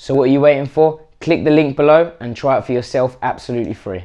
So what are you waiting for? Click the link below and try it for yourself absolutely free.